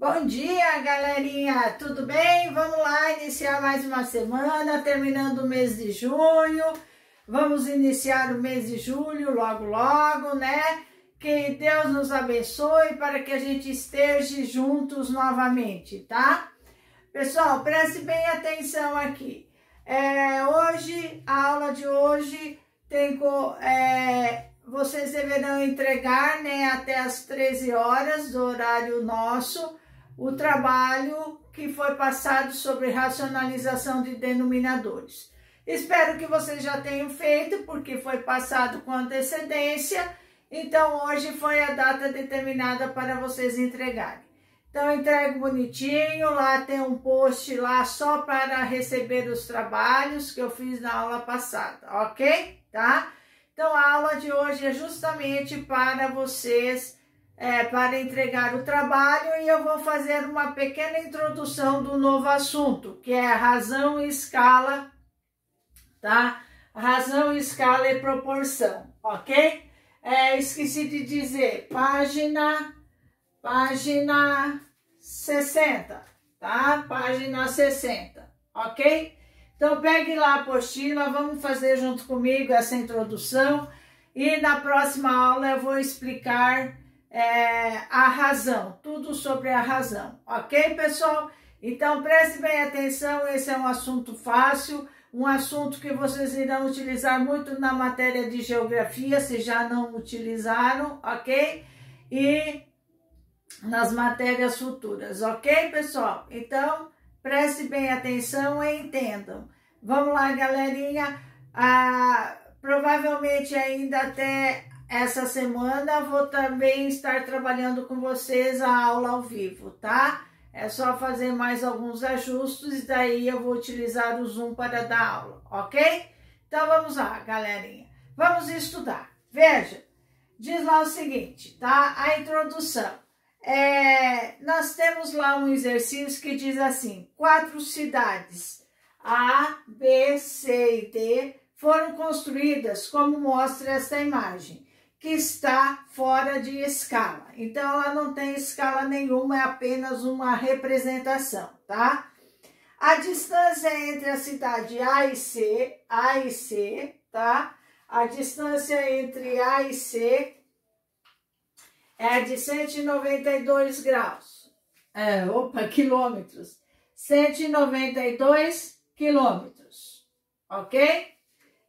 Bom dia, galerinha! Tudo bem? Vamos lá iniciar mais uma semana, terminando o mês de junho. Vamos iniciar o mês de julho logo, logo, né? Que Deus nos abençoe para que a gente esteja juntos novamente, tá? Pessoal, preste bem atenção aqui. É, hoje, a aula de hoje tem... É, vocês deverão entregar né, até as 13 horas do horário nosso o trabalho que foi passado sobre racionalização de denominadores. Espero que vocês já tenham feito, porque foi passado com antecedência, então hoje foi a data determinada para vocês entregarem. Então entrego bonitinho, lá tem um post lá só para receber os trabalhos que eu fiz na aula passada, ok? Tá? Então a aula de hoje é justamente para vocês é, para entregar o trabalho e eu vou fazer uma pequena introdução do novo assunto, que é razão e escala, tá? Razão, escala e proporção, ok? É, esqueci de dizer, página, página 60, tá? Página 60, ok? Então pegue lá a apostila, vamos fazer junto comigo essa introdução e na próxima aula eu vou explicar é, a razão, tudo sobre a razão, ok, pessoal? Então preste bem atenção, esse é um assunto fácil, um assunto que vocês irão utilizar muito na matéria de geografia, se já não utilizaram, ok? E nas matérias futuras, ok, pessoal? Então, preste bem atenção e entendam. Vamos lá, galerinha. Ah, provavelmente ainda até essa semana vou também estar trabalhando com vocês a aula ao vivo, tá? É só fazer mais alguns ajustes, daí eu vou utilizar o Zoom para dar aula, ok? Então vamos lá, galerinha. Vamos estudar. Veja, diz lá o seguinte, tá? A introdução. É, nós temos lá um exercício que diz assim: quatro cidades A, B, C e D foram construídas como mostra esta imagem que está fora de escala. Então, ela não tem escala nenhuma, é apenas uma representação, tá? A distância entre a cidade A e C, A e C, tá? A distância entre A e C é de 192 graus. É, opa, quilômetros. 192 quilômetros, ok?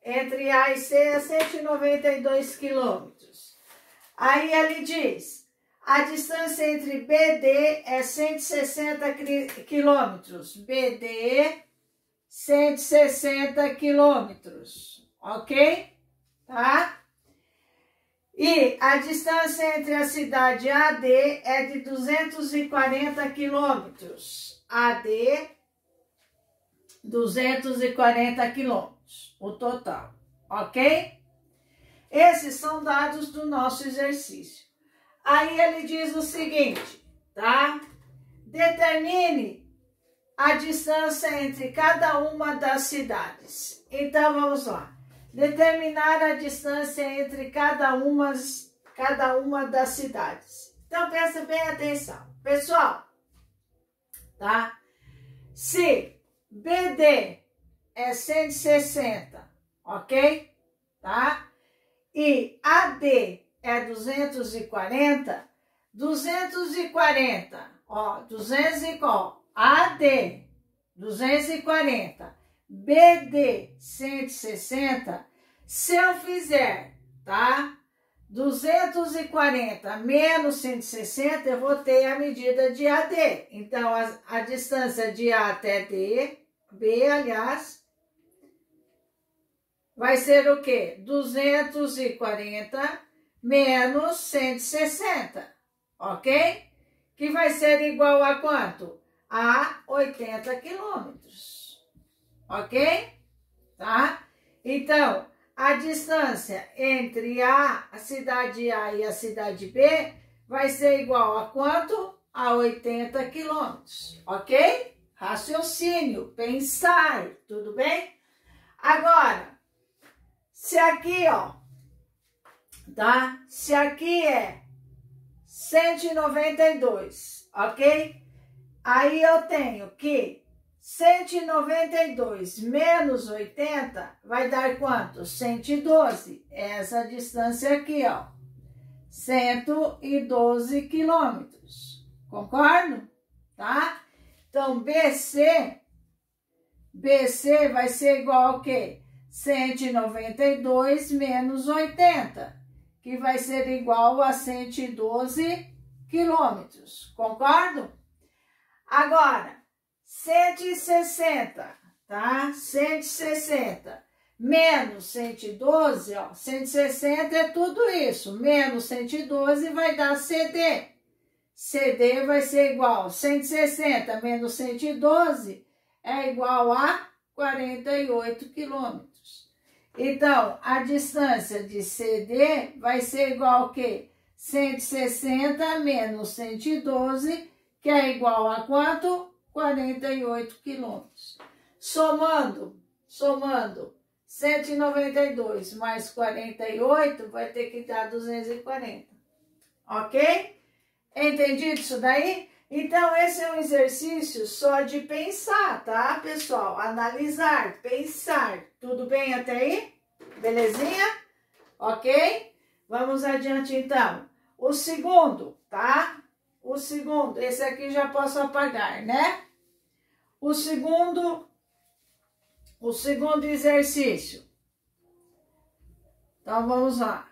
Entre A e C é 192 quilômetros. Aí ele diz, a distância entre BD é 160 quilômetros. BD, 160 quilômetros, ok? Tá? E a distância entre a cidade AD é de 240 quilômetros. AD, 240 quilômetros o total, ok? Esses são dados do nosso exercício. Aí ele diz o seguinte, tá? Determine a distância entre cada uma das cidades. Então, vamos lá. Determinar a distância entre cada uma, cada uma das cidades. Então, presta bem atenção. Pessoal, tá? Se BD é 160, ok? Tá? E AD é 240, 240, ó, 240, AD 240, BD 160, se eu fizer, tá? 240 menos 160, eu vou ter a medida de AD. Então, a, a distância de A até D, B, aliás, vai ser o quê? 240 menos 160, ok? Que vai ser igual a quanto? A 80 quilômetros, ok? Tá? Então, a distância entre a, a cidade A e a cidade B vai ser igual a quanto? A 80 quilômetros, ok? Raciocínio, pensar, tudo bem? Agora, se aqui, ó, tá? Se aqui é 192, ok? Aí eu tenho que 192 menos 80 vai dar quanto? 112. Essa distância aqui, ó. 112 quilômetros. Concordo? Tá? Então, BC, BC vai ser igual ao quê? 192 menos 80, que vai ser igual a 112 quilômetros. Concordo? Agora, 160, tá? 160 menos 112, ó, 160 é tudo isso, menos 112 vai dar CD. CD vai ser igual 160 menos 112 é igual a 48 quilômetros. Então, a distância de CD vai ser igual a quê? 160 menos 112, que é igual a quanto? 48 quilômetros. Somando, somando 192 mais 48 vai ter que dar 240. Ok? Entendido isso daí? Então, esse é um exercício só de pensar, tá, pessoal? Analisar, pensar. Tudo bem até aí? Belezinha? Ok? Vamos adiante, então. O segundo, tá? O segundo, esse aqui já posso apagar, né? O segundo, o segundo exercício. Então, vamos lá.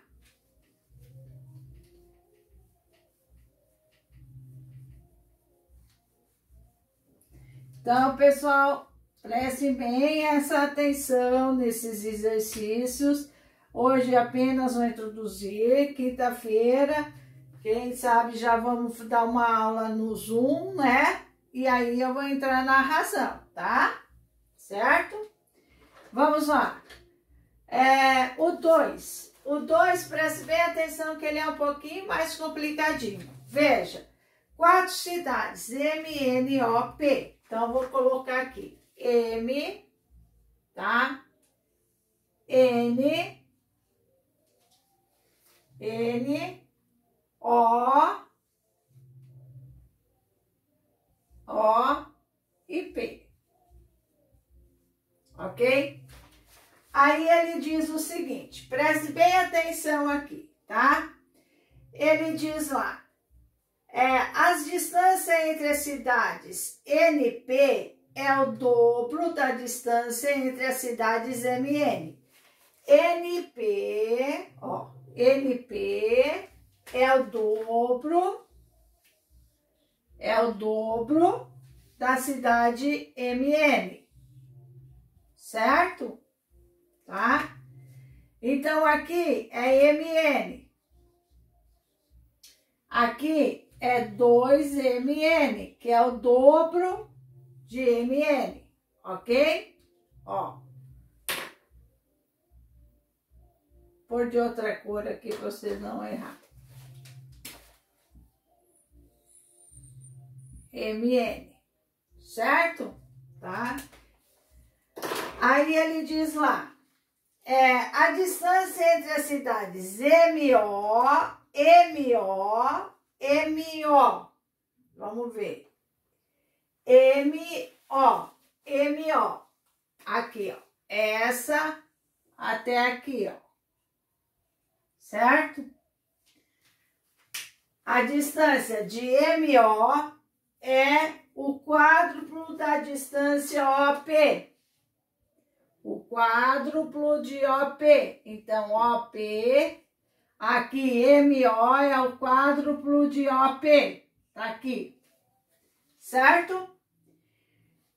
Então, pessoal, preste bem essa atenção nesses exercícios. Hoje apenas vou introduzir, quinta-feira quem sabe já vamos dar uma aula no Zoom, né? E aí eu vou entrar na razão, tá? Certo? Vamos lá. É, o 2. O 2, preste bem atenção que ele é um pouquinho mais complicadinho. Veja, quatro cidades, M, N, O, P. Então, vou colocar aqui M, tá? N, N, o, O e P. Ok? Aí ele diz o seguinte, preste bem atenção aqui, tá? Ele diz lá, é, as distâncias entre as cidades NP é o dobro da distância entre as cidades MN. NP, ó, NP é o dobro, é o dobro da cidade MN, certo? Tá? Então, aqui é MN. Aqui é 2MN, que é o dobro de MN, ok? Ó. Por de outra cor aqui para vocês não errar. MN, certo? Tá? Aí ele diz lá, é, a distância entre as cidades MO, MO, MO, vamos ver, MO, MO, aqui, ó, essa até aqui, ó, certo? A distância de MO é o quádruplo da distância OP. O quádruplo de OP. Então, OP, aqui MO é o quádruplo de OP. Tá aqui. Certo?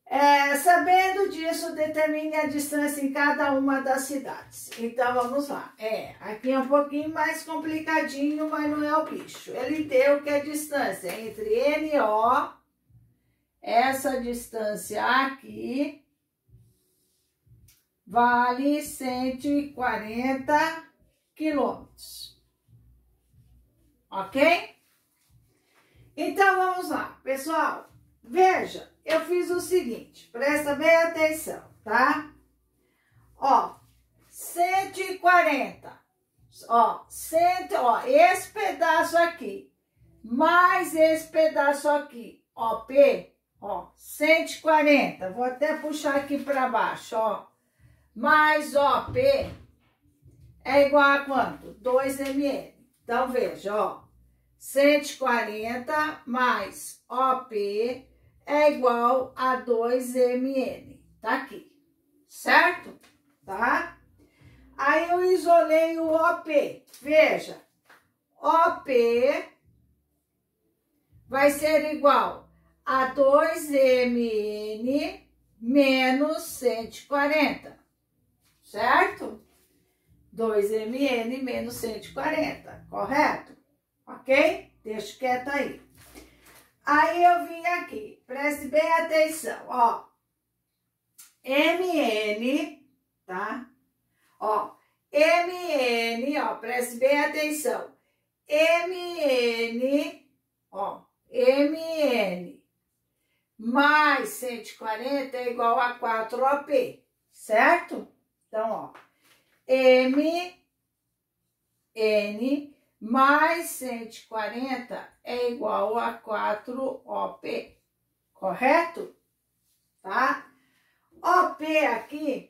É, sabendo disso, determine a distância em cada uma das cidades. Então, vamos lá. É, aqui é um pouquinho mais complicadinho, mas não é o bicho. Ele deu que é a distância entre NO, essa distância aqui, vale 140 quilômetros. Ok? Então, vamos lá. Pessoal, veja eu fiz o seguinte, presta bem atenção, tá? Ó, 140, ó, cento, ó, esse pedaço aqui, mais esse pedaço aqui, ó, P, ó, 140, vou até puxar aqui para baixo, ó, mais OP é igual a quanto? 2 ml. Então, veja, ó, 140 mais OP é igual a 2 ml. Tá aqui, certo? Tá? Aí eu isolei o OP. Veja, OP vai ser igual a 2 ml menos 140, certo? 2 ml menos 140, correto? Ok? Deixa quieto aí. Aí eu vim aqui, preste bem atenção, ó. MN, tá? Ó, MN, ó, preste bem atenção. MN, ó, MN mais 140 é igual a 4 OP, certo? Então, ó, M, N mais 140 é igual a 4OP, correto? Tá? OP aqui,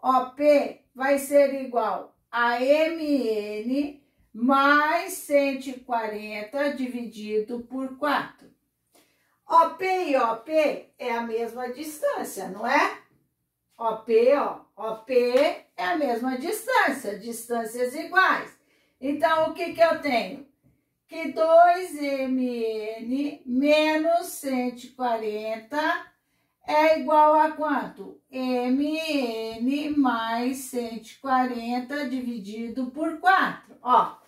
OP vai ser igual a MN mais 140 dividido por 4. OP e OP é a mesma distância, não é? OP, ó, OP é a mesma distância, distâncias iguais. Então, o que que eu tenho? Que 2mn menos 140 é igual a quanto? mn mais 140 dividido por 4. Ó,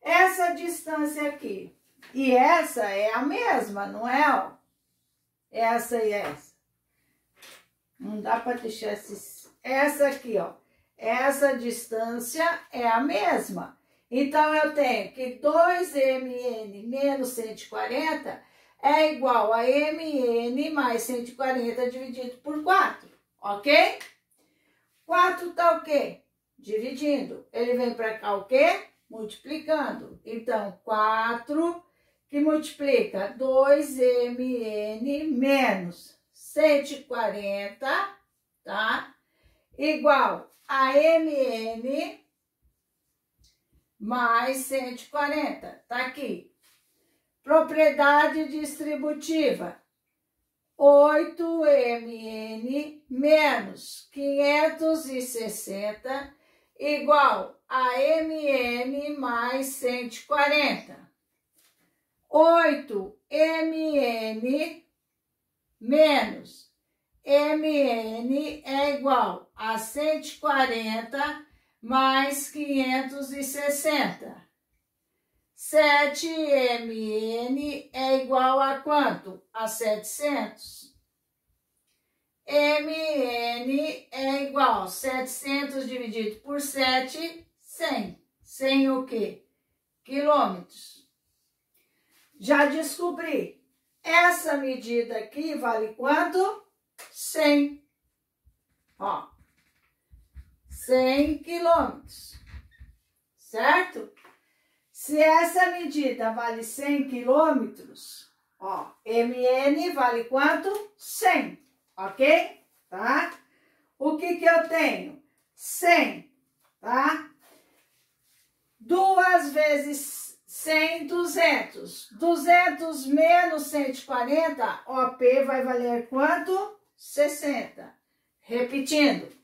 essa distância aqui e essa é a mesma, não é? Ó? Essa e essa. Não dá para deixar esses... Essa aqui, ó. Essa distância é a mesma. Então, eu tenho que 2mn menos 140 é igual a mn mais 140 dividido por 4, ok? 4 tá o quê? Dividindo. Ele vem para cá o quê? multiplicando. Então, 4 que multiplica 2mn menos 140, tá? Igual a mn mais 140, tá aqui. Propriedade distributiva. 8mn menos 560 igual a mn mais 140. 8 mn menos mn é igual a 140 mais 560. 7 mn é igual a quanto? A 700. MN é igual a 700 dividido por 7, 100. 100 o quê? Quilômetros. Já descobri. Essa medida aqui vale quanto? 100. Ó. 100 quilômetros. Certo? Se essa medida vale 100 quilômetros, ó, MN vale quanto? 100 ok? Tá? O que que eu tenho? 100, tá? Duas vezes 100, 200. 200 menos 140, OP vai valer quanto? 60. Repetindo.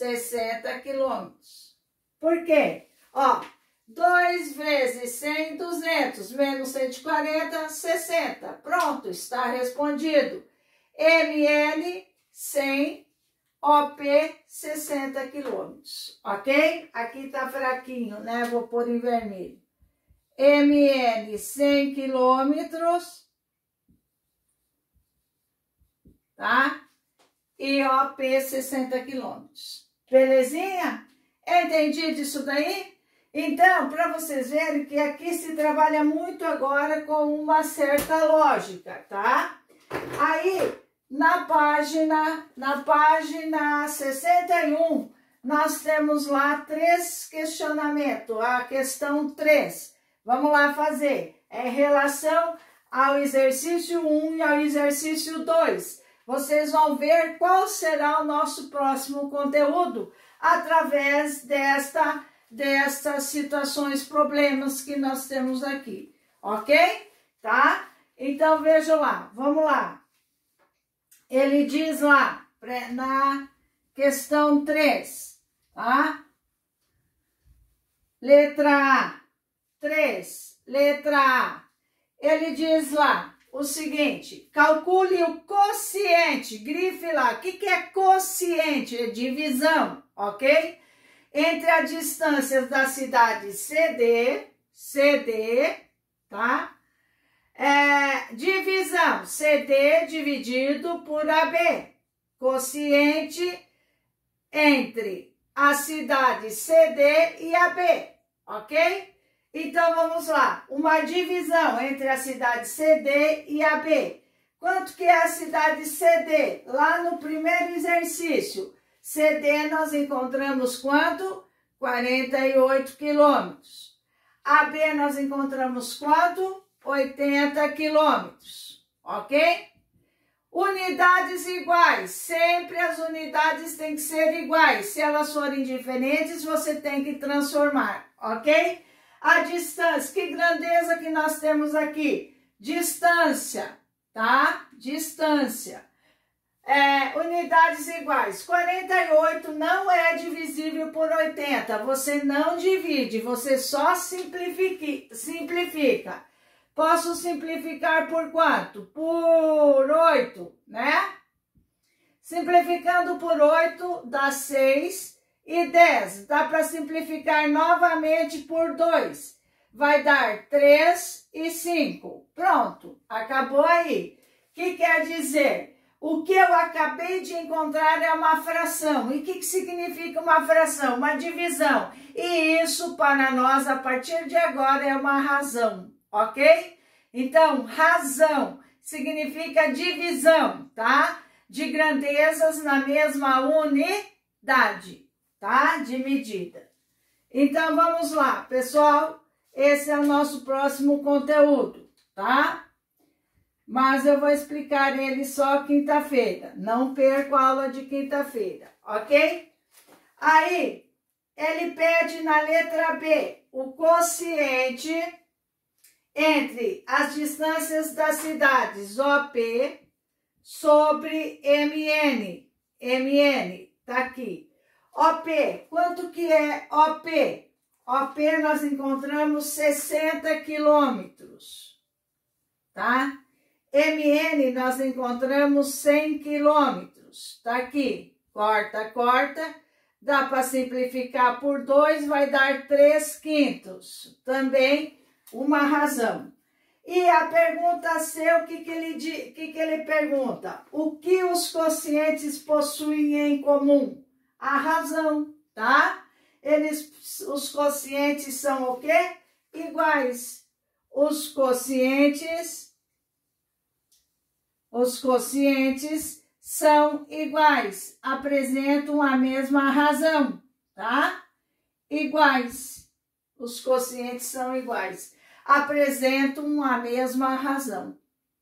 60 quilômetros. Por quê? Ó, 2 vezes 100, 200, menos 140, 60. Pronto, está respondido. ML, 100, OP, 60 quilômetros, ok? Aqui tá fraquinho, né? Vou pôr em vermelho. ML, 100 quilômetros, tá? E OP, 60 quilômetros. Belezinha? Entendido isso daí? Então, para vocês verem que aqui se trabalha muito agora com uma certa lógica, tá? Aí, na página, na página 61, nós temos lá três questionamentos, a questão 3. Vamos lá fazer. É relação ao exercício 1 e ao exercício 2. Vocês vão ver qual será o nosso próximo conteúdo através desta, destas situações, problemas que nós temos aqui, ok? Tá? Então vejam lá, vamos lá. Ele diz lá, na questão 3, tá? Letra A, 3, letra A. Ele diz lá o seguinte: calcule o quociente, grife lá. O que, que é quociente? É divisão, ok? Entre as distâncias da cidade CD, CD, tá? É, divisão, CD dividido por AB. Quociente entre a cidade CD e AB, ok? Então vamos lá, uma divisão entre a cidade CD e AB. Quanto que é a cidade CD? Lá no primeiro exercício, CD nós encontramos quanto? 48 quilômetros. AB nós encontramos quanto? 80 quilômetros, ok? Unidades iguais, sempre as unidades têm que ser iguais. Se elas forem diferentes, você tem que transformar, ok? A distância, que grandeza que nós temos aqui? Distância, tá? Distância. É, unidades iguais. 48 não é divisível por 80. Você não divide, você só simplifica. Posso simplificar por quanto? Por 8, né? Simplificando por 8 dá 6 e 10. Dá para simplificar novamente por 2. Vai dar 3 e 5. Pronto, acabou aí. O que quer dizer? O que eu acabei de encontrar é uma fração. E o que, que significa uma fração? Uma divisão. E isso, para nós, a partir de agora, é uma razão, ok? Então, razão significa divisão, tá? De grandezas na mesma unidade tá? De medida. Então, vamos lá, pessoal. Esse é o nosso próximo conteúdo, tá? Mas eu vou explicar ele só quinta-feira. Não perco a aula de quinta-feira, ok? Aí, ele pede na letra B o quociente entre as distâncias das cidades OP sobre MN. MN, tá aqui. OP, quanto que é OP? OP nós encontramos 60 quilômetros, tá? MN nós encontramos 100 quilômetros, tá aqui, corta, corta, dá para simplificar por 2, vai dar 3 quintos, também uma razão. E a pergunta C, o que, que, ele, que, que ele pergunta? O que os quocientes possuem em comum? A razão, tá? Eles, os quocientes são o quê? Iguais. Os quocientes, os quocientes são iguais, apresentam a mesma razão, tá? Iguais. Os quocientes são iguais, apresentam a mesma razão.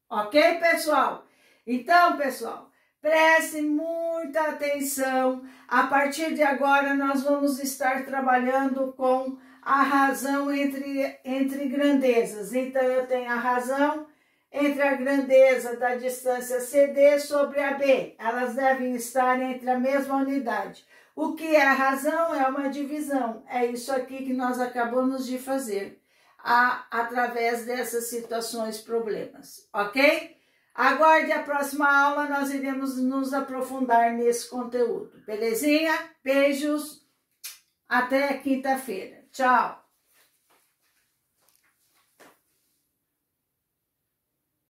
Ok, pessoal? Então, pessoal, Preste muita atenção. A partir de agora, nós vamos estar trabalhando com a razão entre, entre grandezas. Então, eu tenho a razão entre a grandeza da distância CD sobre a B. Elas devem estar entre a mesma unidade. O que é a razão? É uma divisão. É isso aqui que nós acabamos de fazer a, através dessas situações, problemas. Ok? Aguarde a próxima aula, nós iremos nos aprofundar nesse conteúdo. Belezinha? Beijos. Até quinta-feira. Tchau.